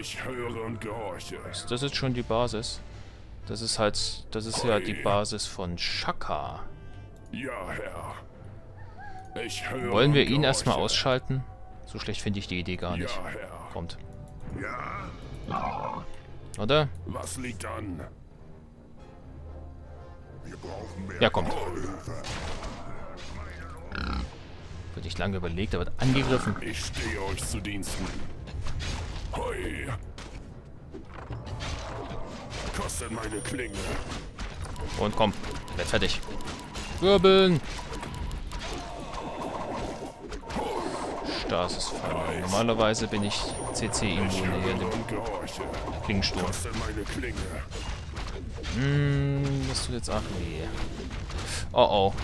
Ich höre und gehorche. Das ist schon die Basis. Das ist halt, das ist ja die Basis von Shaka. Ja, Herr. Ich höre Wollen wir ihn erstmal ausschalten? So schlecht finde ich die Idee gar nicht. Ja, Herr. Kommt. Ja, Oder? was liegt an? Ja, kommt. Wird nicht lange überlegt, aber wird angegriffen. Ich stehe euch zu Diensten. Hoi. Kostet meine Klinge. Und komm, werd fertig. Wirbeln! Stasisfalle. Normalerweise bin ich CC-immun hier in dem. Klingensturm. Hm, das tut jetzt auch weh. Oh oh.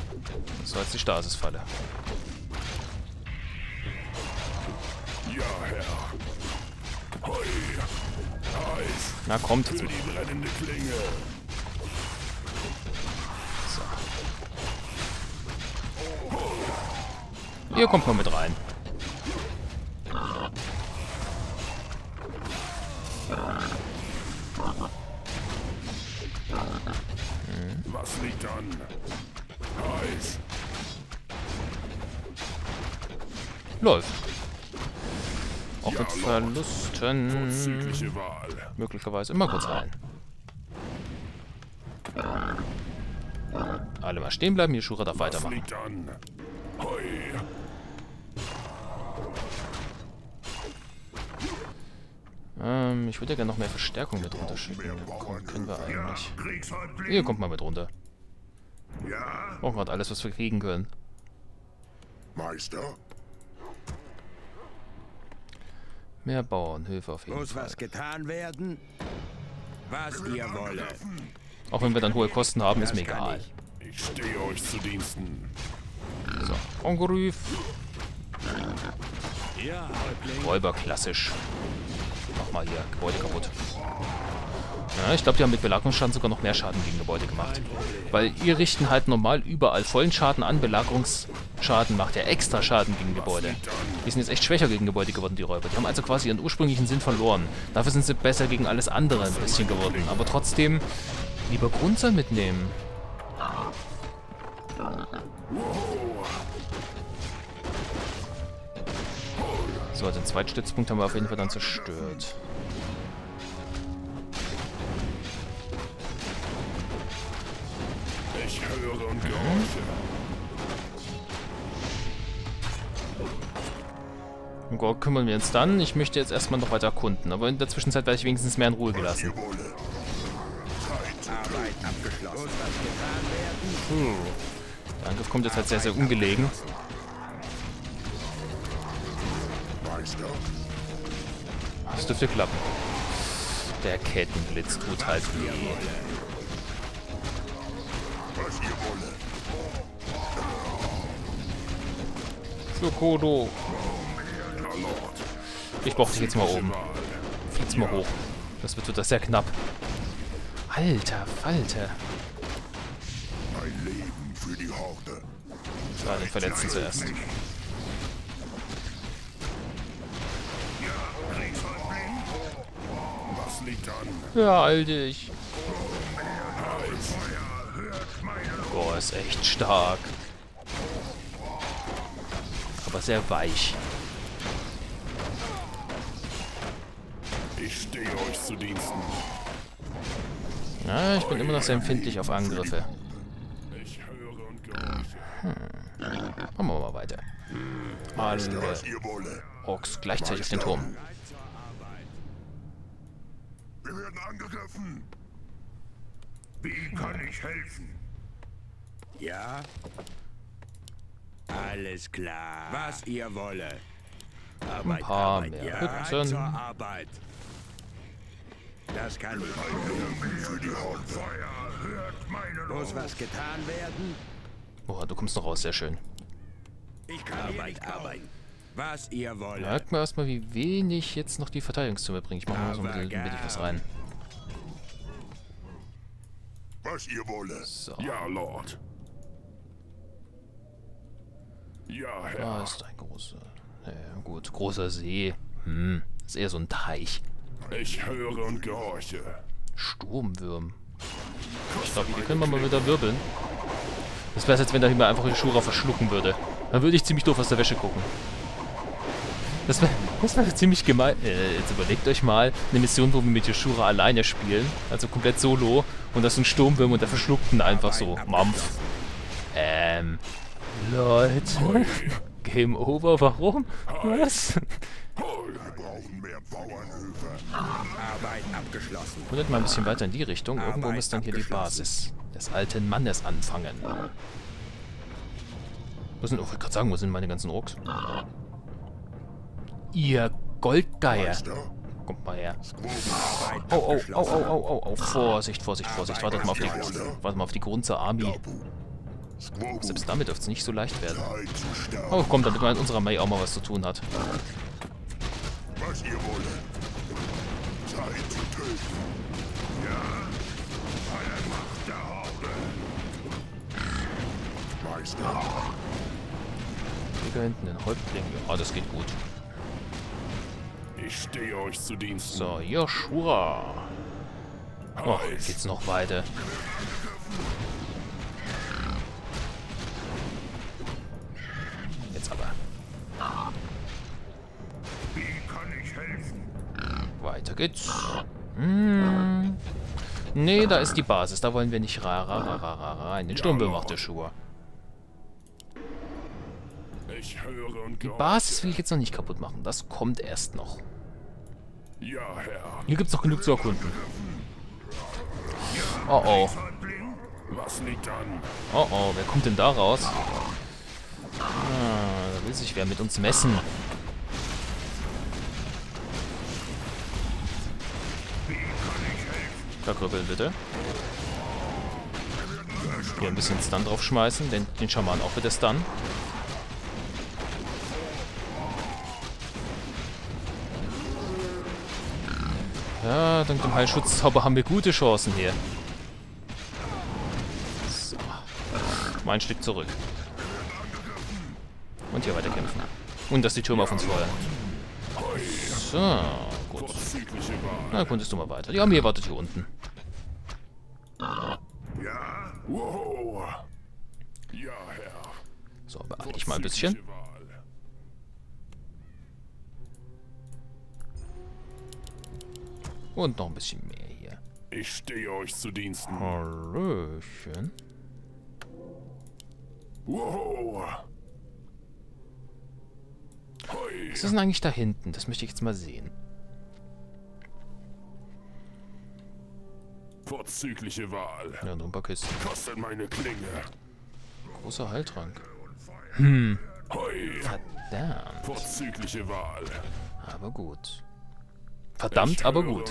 Das war jetzt die Stasisfalle. Ja, Herr. Na kommt jetzt mal. Klinge. Ihr kommt mal mit rein. Was liegt an? Läuft. Mit. Verlusten. Möglicherweise immer kurz rein. Alle mal stehen bleiben, Yeshura darf weitermachen. Ähm, ich würde ja gerne noch mehr Verstärkung mit runterschicken. Können wir eigentlich. Ihr kommt mal mit runter. Brauchen gerade alles, was wir kriegen können. Meister. Mehr Bauernhöfe auf jeden Muss Fall. was getan werden? Was ihr wolle. Auch wenn wir dann hohe Kosten haben, ist mir Das egal. ich. Ich stehe euch zu Diensten. So, Angriff. Ja. Räuber klassisch. Mach mal hier, Gebäude kaputt. Ja, ich glaube, die haben mit Belagerungsschaden sogar noch mehr Schaden gegen Gebäude gemacht. Weil ihr richten halt normal überall vollen Schaden an. Belagerungsschaden macht ja extra Schaden gegen Gebäude. Die sind jetzt echt schwächer gegen Gebäude geworden, die Räuber. Die haben also quasi ihren ursprünglichen Sinn verloren. Dafür sind sie besser gegen alles andere ein bisschen geworden. Aber trotzdem, lieber Grundsal mitnehmen. So, den zweiten Stützpunkt haben wir auf jeden Fall dann zerstört. Und gehorche. Um Gorg kümmern wir uns dann. Ich möchte jetzt erstmal noch weiter erkunden. Aber in der Zwischenzeit werde ich wenigstens mehr in Ruhe gelassen. Der Angriff kommt jetzt halt sehr, sehr ungelegen. Das dürfte klappen. Der Kettenblitz tut halt weh. Für Kodo. Ja. Ich brauche dich jetzt mal oben. Flieg's mal hoch. Das wird, wird das sehr knapp. Alter Falter. Ein Leben für die Horde. So, den Verletzten zuerst. Ja, all dich. Boah, ist echt stark. Aber sehr weich. Ich stehe euch zu Diensten. Ja, ich bin immer noch sehr empfindlich auf Angriffe. Ich höre und gehorche. Machen wir mal weiter. Alle. Orks gleichzeitig auf den Turm. Wir werden angegriffen. Helfen? Ja? Alles klar. Was ihr wolle. Arbeit, paar Arbeit. mehr ja, Hütten. zur Arbeit. Das kann ich. Für die Horde. Feuer hört meine Muss was getan werden? Boah, du kommst noch raus, sehr schön. Ich kann Arbeit, Arbeit. Was ihr wolle. Merkt mal erstmal, wie wenig jetzt noch die Verteidigungszimmer bringen. Ich mache mal so ein bisschen, ein bisschen was rein. Was ihr wolle. So. Ja, Lord. Ja, Herr. Da ist ein großer. Ja, gut, großer See. Hm, ist eher so ein Teich. Ich höre und gehorche. Sturmwürm. Ich glaube, die können wir mal wieder wirbeln. Das wäre als wenn da jemand einfach den Shura verschlucken würde. Dann würde ich ziemlich doof aus der Wäsche gucken. Das wäre das wär ziemlich gemein. Äh, jetzt überlegt euch mal eine Mission, wo wir mit Yoshura alleine spielen. Also komplett solo. Und das ist ein Sturmwürm und der verschluckt ihn einfach so. Mampf. Ähm. Leute. Game over. Warum? Was? Wundert mal ein bisschen weiter in die Richtung. Irgendwo muss dann hier die Basis des alten Mannes anfangen. Wo sind, oh, ich wollte gerade sagen, wo sind meine ganzen Orks? Ihr Goldgeier. Kommt mal her. Oh, oh, oh, oh, oh, oh, oh. Vorsicht, Vorsicht, Vorsicht. Wartet mal auf die, wartet mal auf die Grunze Army. Selbst damit dürfte es nicht so leicht werden. Oh, komm, damit man in unserer May auch mal was zu tun hat. Hier hinten den Häuptling. Ja, das geht gut. Ich stehe euch zu Diensten. So, Joshua. Oh, geht's noch weiter. Jetzt aber. Wie kann ich helfen? Weiter geht's. Hm. Nee, da ist die Basis. Da wollen wir nicht ra ra ra ra ra rein. Den Sturmwill macht der Schuhe. Die. Basis will ich jetzt noch nicht kaputt machen. Das kommt erst noch. Ja, Herr. Hier gibt's noch genug zu erkunden. Oh oh. Was liegt an? Oh oh, wer kommt denn da raus? Ah, da will sich wer mit uns messen. Verkrüppeln bitte. Hier ein bisschen Stun drauf schmeißen, den, den Schaman auch wieder Stun. Ja, dank dem Heilschutzzauber haben wir gute Chancen hier. So. Mal ein Stück zurück. Und hier weiter kämpfen. Und dass die Türme auf uns feuern. So, gut. Na, kundest du mal weiter. Die Armee wartet hier unten. So, beeil dich mal ein bisschen. Vorzügliche Wahl. Und noch ein bisschen mehr hier. Ich stehe euch zu Diensten. Hallöchen. Wow. Hoi. Was ist denn eigentlich da hinten? Das möchte ich jetzt mal sehen. Vorzügliche Wahl. Ja, nur ein paar Kisten. Kostet meine Klinge. Großer Heiltrank. Hoi. Verdammt. Vorzügliche Wahl. Aber gut. Verdammt, aber gut.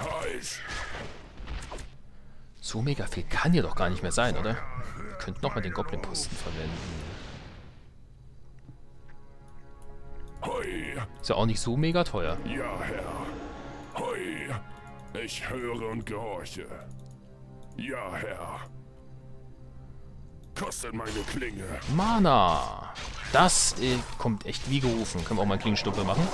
Heiß. So mega viel kann hier doch gar nicht mehr sein, oder? Wir könnten nochmal den Goblin-Posten verwenden. Ist ja auch nicht so mega teuer. Ja, Herr. Hoi. Ich höre und gehorche. Ja, Herr. Kostet meine Klinge. Mana! Das äh, kommt echt wie gerufen. Können wir auch mal einen Klingenstumpel machen?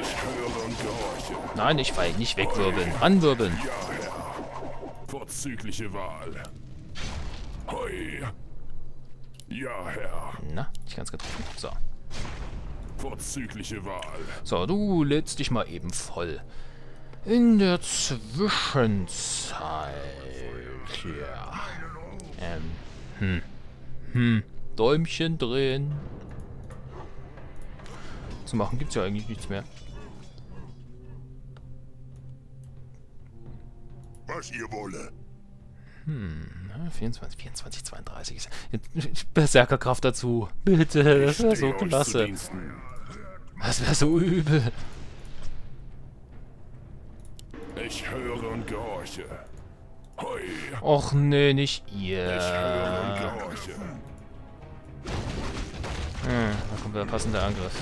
Ich höre und gehorche. Nein, nicht feig, nicht wegwirbeln. Anwirbeln. Ja, Herr. Vorzügliche Wahl. Hoi. Ja, Herr. Na, nicht ganz getroffen. So. Vorzügliche Wahl. So, du lädst dich mal eben voll. In der Zwischenzeit. Ja. Ähm. Hm. Hm. Däumchen drehen. Zu machen gibt's ja eigentlich nichts mehr. Was ihr wolle. Na, 24, 24, 32 ist. Jetzt- Berserkerkraft dazu. Bitte, das wäre so klasse. Das wäre so übel. Ich höre und gehorche. Hoi. Och nee, nicht Ich höre und ihr. gehorche. Hm, da kommt der passende Angriff.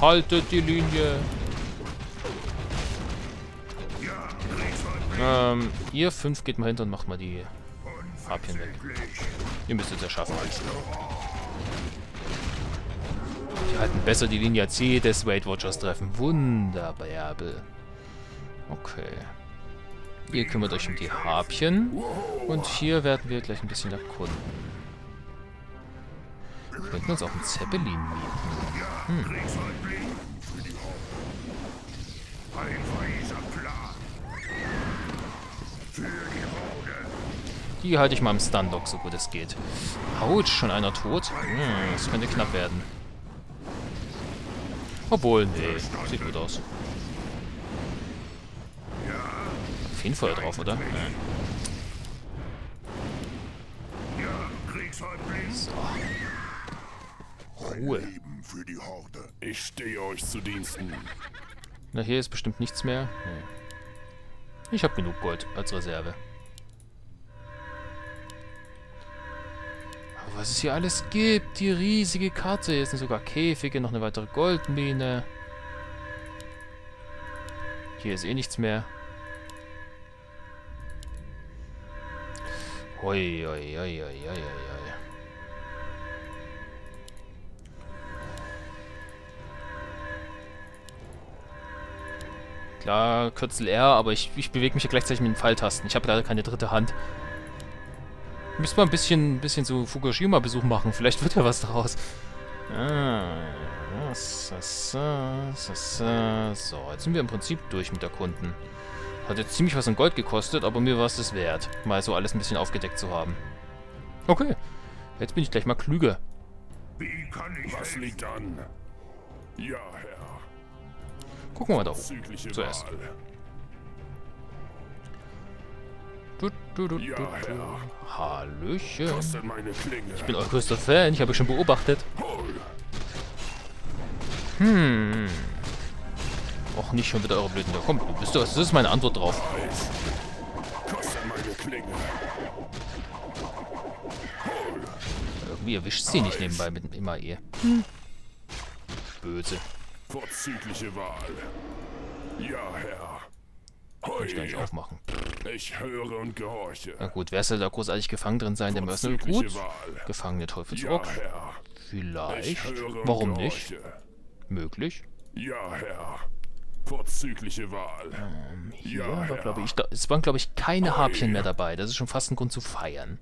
Haltet die Linie. Ähm, ihr fünf geht mal hinter und macht mal die Harpien weg. Ihr müsst es ja schaffen. Wir halten besser die Linie als jedes Weight Watchers treffen. Wunderbar. Okay. Ihr kümmert euch um die Harpien. Und hier werden wir gleich ein bisschen erkunden. Wir könnten uns auch einen Zeppelin mieten. Hm. Die halte ich mal im Stun-Dock, so gut es geht. Autsch, schon einer tot? Hm, das könnte knapp werden. Obwohl, nee, sieht gut aus. Feenfeuer drauf, oder? So. Ruhe. Ich stehe euch zu Diensten. Na, hier ist bestimmt nichts mehr. Nee. Ich habe genug Gold als Reserve. Was es hier alles gibt, die riesige Karte. Hier sind sogar Käfige, noch eine weitere Goldmine. Hier ist eh nichts mehr. Oi, oi, oi, oi, oi, oi. Klar, Kürzel R, aber ich, ich bewege mich ja gleichzeitig mit den Pfeiltasten. Ich habe leider keine dritte Hand. Müssen wir ein bisschen, bisschen so Fukushima-Besuch machen. Vielleicht wird ja was daraus. Ah, so, jetzt sind wir im Prinzip durch mit der Kunden. Hat jetzt ziemlich was an Gold gekostet, aber mir war es das wert, mal so alles ein bisschen aufgedeckt zu haben. Okay, jetzt bin ich gleich mal klüger. Was liegt an? Ja, Herr. Gucken wir mal da oben. Zuerst. Du, du, du, ja, Herr. Hallöchen. Ich bin euer größter Fan, ich habe euch schon beobachtet. Hm. Och, nicht schon wieder eure Blöden. Da komm, wisst ihr was? Das ist meine Antwort drauf. Irgendwie erwischt sie nicht nebenbei mit dem immer eh. Hm. Böse. Vorzügliche Wahl. Ja, Herr. Kann ich gar nicht aufmachen. Ich höre und gehorche. Na gut, wer soll da großartig gefangen drin sein? Der Mercenary gut. Gefangene Teufelsrock. Ja. Vielleicht. Warum nicht? Möglich. Ja, Herr. Vorzügliche Wahl. Ähm, hier ja, war, glaube ich, da, es waren, glaube ich, keine Harpien mehr dabei. Das ist schon fast ein Grund zu feiern.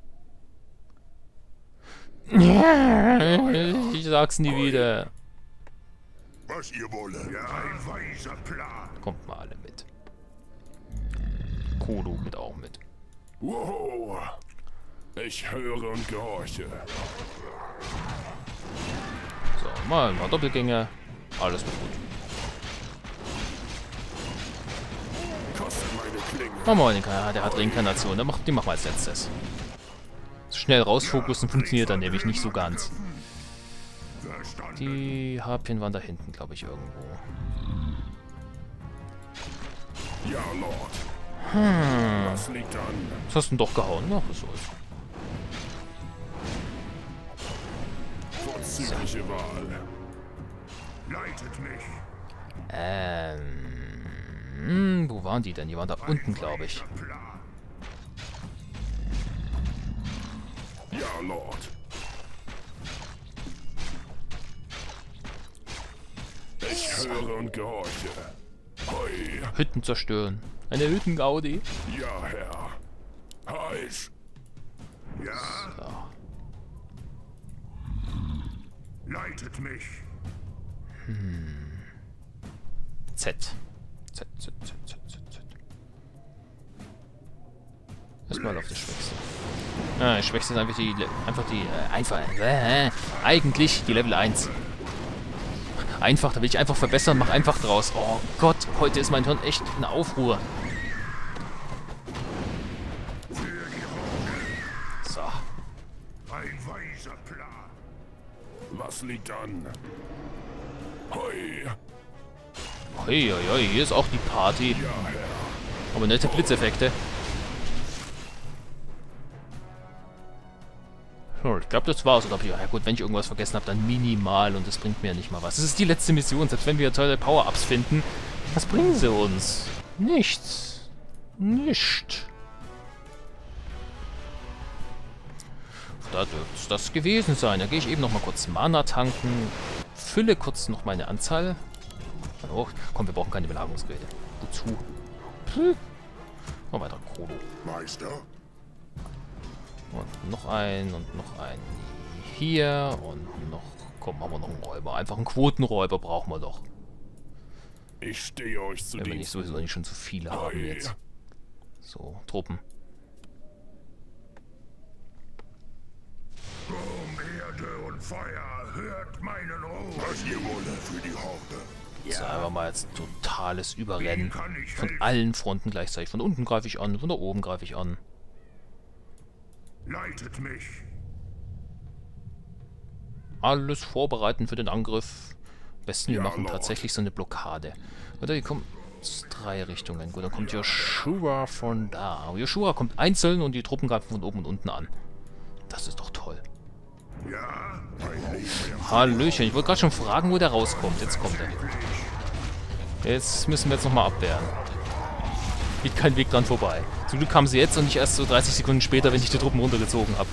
Ich sag's nie wieder was ihr wolle. Ja, ein weiser Plan. Kommt mal alle mit. Kodo mit auch mit. Wow. Ich höre und gehorche. So, mal ein paar Doppelgänge. Alles wird gut. Machen wir mal den Kanal, der hat Reinkarnation. Der macht, die machen wir als letztes. Schnell rausfokussen funktioniert dann nämlich nicht so ganz. Die Harpien waren da hinten, glaube ich, irgendwo. Ja, Lord. Hm. Was liegt an? Das hast du doch gehauen. Ach, was soll's. Vorzügliche Wahl. Leitet mich. Ähm. Hm, wo waren die denn? Die waren da unten, glaube ich. Ja, Lord. Ich höre und gehorche. Hütten zerstören. Eine Hüttengaudi. Ja, Herr. Heiß. Ja. So. Leitet mich. Hm. Z. Z, Z, Z, Z, Z, Z. Erstmal auf das Schwächste. Ah, Schwächste ist einfach die, einfach die, äh, einfach, äh, eigentlich die Level 1. Einfach, da will ich einfach verbessern, mach einfach draus. Oh Gott, heute ist mein Hirn echt in Aufruhr. So. Ein weiser Plan. Was liegt an? Hoi. Hoi, hoi, hier ist auch die Party. Aber nette Blitzeffekte. Ich glaube, das war's. Oder ja gut, wenn ich irgendwas vergessen habe, dann minimal und das bringt mir ja nicht mal was. Das ist die letzte Mission. Selbst wenn wir tolle Power-Ups finden, was bringen sie uns? Nichts. nicht. Da dürfte es das gewesen sein. Da gehe ich eben noch mal kurz Mana tanken. Fülle kurz noch meine Anzahl. Oh, komm, wir brauchen keine Belagerungsgeräte. Wozu? Puh. Noch weiter Kodo. Meister? Und noch ein und noch ein hier und noch... Komm, machen wir noch einen Räuber. Einfach einen Quotenräuber brauchen wir doch. Ich stehe euch zu Wenn wir nicht sowieso nicht schon zu viele haben jetzt. So, Truppen. Sturm, Erde und Feuer, hört meinen Ruf. Was ihr wolle für die Horde. So, einfach mal jetzt totales Überrennen. Von allen Fronten gleichzeitig. Von unten greife ich an, von da oben greife ich an. Leitet mich. Alles vorbereiten für den Angriff. Am besten, wir Ja, machen Lord. tatsächlich so eine Blockade. Oder die kommen aus drei Richtungen. Gut, dann kommt Joshua von da. Joshua kommt einzeln und die Truppen greifen von oben und unten an. Das ist doch toll. Ja. Hallöchen, ich wollte gerade schon fragen, wo der rauskommt. Jetzt kommt er. Jetzt müssen wir jetzt nochmal abwehren. Geht kein Weg dran vorbei. Zum Glück kam sie jetzt und nicht erst so 30 Sekunden später, wenn ich die Truppen runtergezogen habe.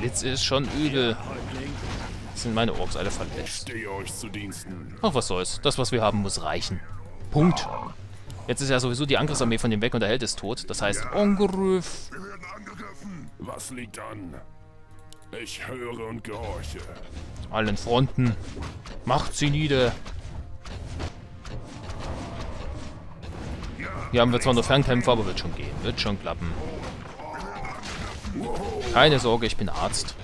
Blitz ist schon übel. Sind meine Orks alle verletzt. Ach, was soll's. Das, was wir haben, muss reichen. Punkt. Jetzt ist ja sowieso die Angriffsarmee von dem weg und der Held ist tot. Das heißt, Angriff. Wir werden angegriffen. Was liegt an? Ich höre und gehorche. Allen Fronten. Macht sie nieder. Hier haben wir zwar nur Fernkämpfer, aber wird schon gehen. Wird schon klappen. Keine Sorge, ich bin Arzt.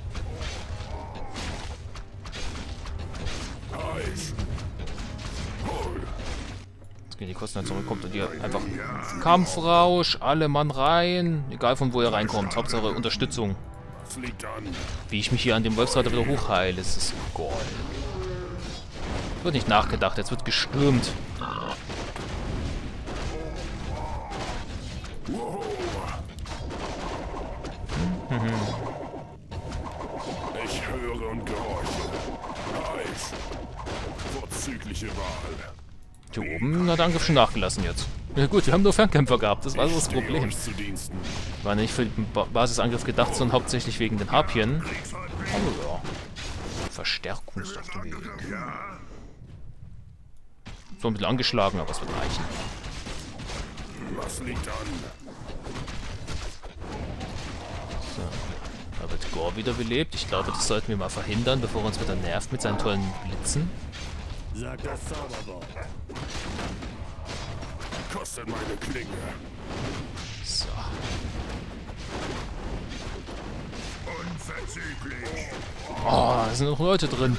Jetzt gehen die Kosten halt zurückkommt und hier einfach Kampfrausch, alle Mann rein. Egal von wo ihr reinkommt. Hauptsache Unterstützung. Wie ich mich hier an dem Wolfsreiter wieder hochheile, ist Gold. Wird nicht nachgedacht, jetzt wird gestürmt. Ich Vorzügliche Wahl. Hier oben hat der Angriff schon nachgelassen jetzt. Ja gut, wir haben nur Fernkämpfer gehabt, das war so das Problem. War nicht für den ba Basisangriff gedacht, sondern hauptsächlich wegen den Harpien. Oh ja. Verstärkung ist auf dem Weg. So ein bisschen angeschlagen, aber es wird reichen. Was liegt an? So. Da wird Gore wiederbelebt. Ich glaube, das sollten wir mal verhindern, bevor er uns wieder nervt mit seinen tollen Blitzen. Sag das Zauberwort. Kostet meine Klinge. So. Unverzüglich. Oh, da sind noch Leute drin.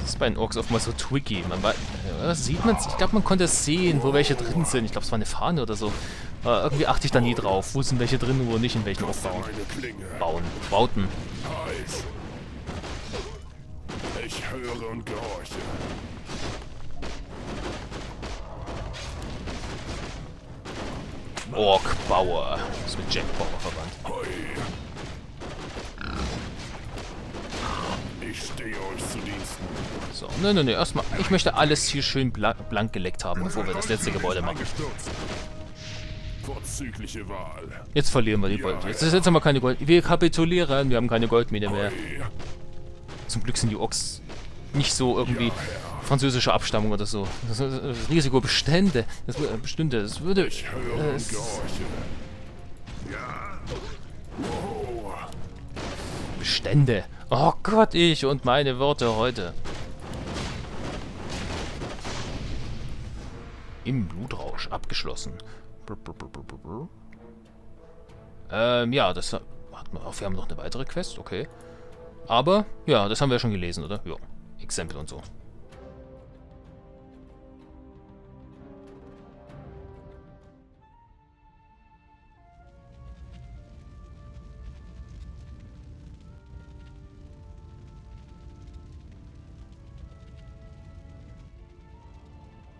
Das ist bei den Orks oftmals so tricky. Man weiß, ja, sieht man Ich glaube, man konnte es sehen, wo welche drin sind. Ich glaube, es war eine Fahne oder so. Aber irgendwie achte ich da nie drauf. Wo sind welche drin und wo nicht, in welchen Klinge. Bauen. Bauten. Höre und gehorche. Ork-Bauer. Das ist mit Jack Bauer verwandt. Ich stehe euch zu Diensten. So, ne, ne, ne, erstmal. Ich möchte alles hier schön bla blank geleckt haben, bevor wir das letzte Gebäude machen. Vorzügliche Wahl. Jetzt verlieren wir die Gold. Jetzt, jetzt haben wir keine Gold. Wir kapitulieren, wir haben keine Goldmine mehr. Zum Glück sind die Orks nicht so irgendwie französische Abstammung oder so. Das, das, das Risiko bestände. Das äh, bestünde. Das würde. Äh, es-. Bestände. Oh Gott, ich und meine Worte heute. Im Blutrausch abgeschlossen. Brr, brr, brr. Ähm, ja, das hat man. Wir haben noch eine weitere Quest, okay. Aber, ja, das haben wir ja schon gelesen, oder? Ja. Exempel und so.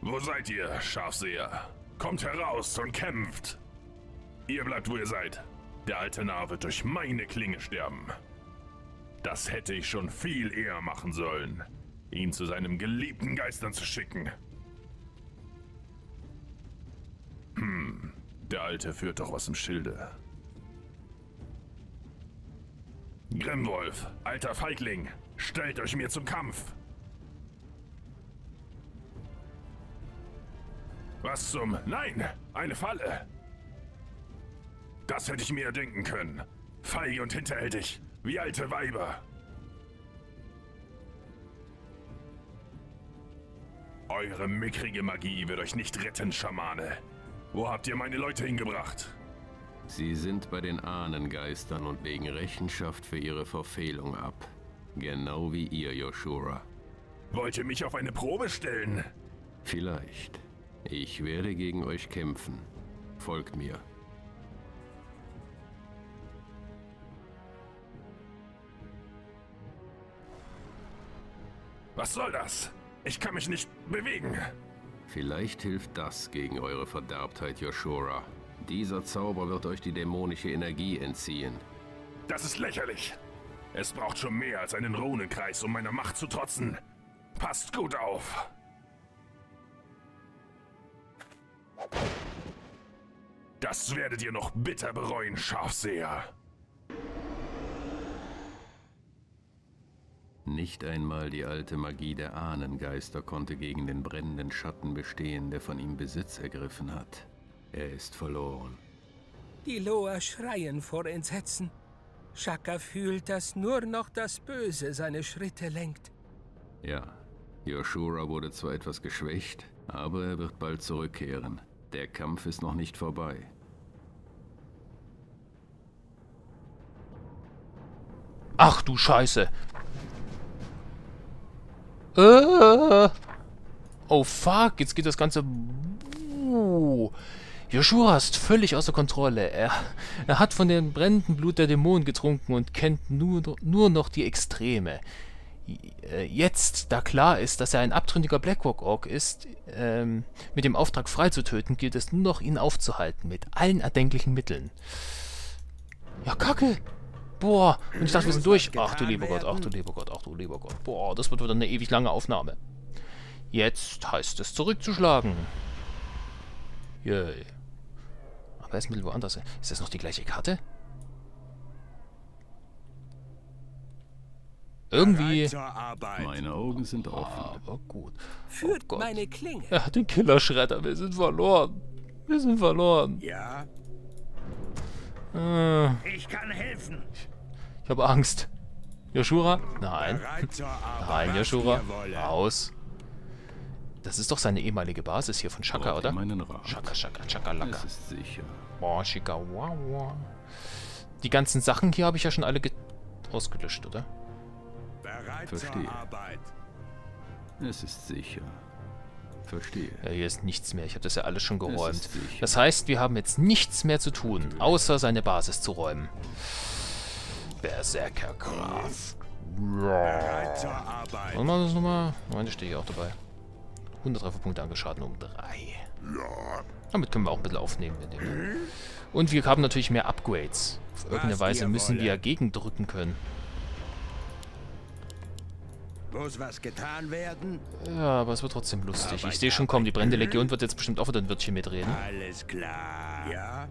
Wo seid ihr, Scharfseher? Kommt heraus und kämpft! Ihr bleibt, wo ihr seid. Der alte Narr wird durch meine Klinge sterben. Das hätte ich schon viel eher machen sollen. Ihn zu seinem geliebten Geistern zu schicken. Hm, der Alte führt doch was im Schilde. Grimwolf, alter Feigling, stellt euch mir zum Kampf! Was zum... Nein! Eine Falle! Das hätte ich mir denken können. Feige und hinterhältig, wie alte Weiber. Eure mickrige Magie wird euch nicht retten, Schamane. Wo habt ihr meine Leute hingebracht? Sie sind bei den Ahnengeistern und legen Rechenschaft für ihre Verfehlung ab. Genau wie ihr, Joshua. Wollt ihr mich auf eine Probe stellen? Vielleicht. Ich werde gegen euch kämpfen. Folgt mir. Was soll das? Ich kann mich nicht bewegen. Vielleicht hilft das gegen eure Verderbtheit, Joshua. Dieser Zauber wird euch die dämonische Energie entziehen. Das ist lächerlich. Es braucht schon mehr als einen Runenkreis, um meiner Macht zu trotzen. Passt gut auf. Das werdet ihr noch bitter bereuen, Scharfseher. Nicht einmal die alte Magie der Ahnengeister konnte gegen den brennenden Schatten bestehen, der von ihm Besitz ergriffen hat. Er ist verloren. Die Loa schreien vor Entsetzen. Shaka fühlt, dass nur noch das Böse seine Schritte lenkt. Ja, Joshua wurde zwar etwas geschwächt, aber er wird bald zurückkehren. Der Kampf ist noch nicht vorbei. Ach du Scheiße. Äh. Oh fuck, jetzt geht das Ganze... Uh. Joshua ist völlig außer Kontrolle. Er, er hat von dem brennenden Blut der Dämonen getrunken und kennt nur, nur noch die Extreme. Äh, jetzt, da klar ist, dass er ein abtrünniger Blackrock Orc ist, ähm, mit dem Auftrag frei zu töten, gilt es nur noch, ihn aufzuhalten, mit allen erdenklichen Mitteln. Ja, kacke! Boah, und ich dachte, wir sind durch. Ach du lieber Gott, ach du lieber Gott, ach du lieber Gott. Boah, das wird wieder eine ewig lange Aufnahme. Jetzt heißt es zurückzuschlagen. Yay. Aber er ist mittel woanders. Ist das noch die gleiche Karte? Irgendwie... Meine Augen sind offen. Aber gut. Führt Oh Gott. meine Klinge. Er hat den Killerschredder. Wir sind verloren. Wir sind verloren. Ja, Äh, ich kann helfen. ich habe Angst. Joshua? Nein. Nein, wollen. Raus. Das ist doch seine ehemalige Basis hier von Shaka, oder? Shaka, Shaka, ist sicher. Boah, Shika, wow, wow. Die ganzen Sachen hier habe ich ja schon alle ge ausgelöscht, oder? Verstehe. Es ist sicher. Verstehe. Ja, hier ist nichts mehr. Ich habe das ja alles schon geräumt. Das heißt, wir haben jetzt nichts mehr zu tun, außer seine Basis zu räumen. Berserkerkraft. Bereit zur Arbeit. Und machen wir das nochmal. Moment, stehe ich auch dabei. 100 Trefferpunkte angeschaden um 3. Damit können wir auch ein bisschen aufnehmen. Und wir haben natürlich mehr Upgrades. Auf irgendeine Was Weise müssen wir wolle. gegendrücken können. Muss was getan werden? Ja, aber es wird trotzdem lustig. Ich sehe schon kommen, die brennende Legion wird jetzt bestimmt auch wieder ein Wörtchen mitreden. Alles klar. Ja,